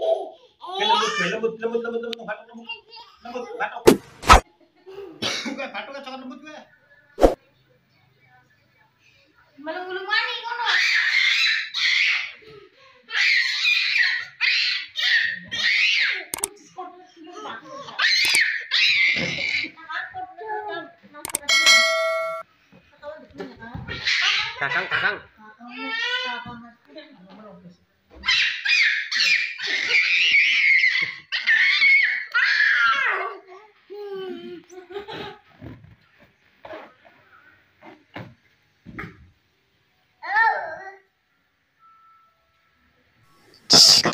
lembut lembut lembut lembut batuk lembut lembut batuk gue batuk kan sangat lembut gue Belum-belum mani kono. Kakang, kakang. Gracias.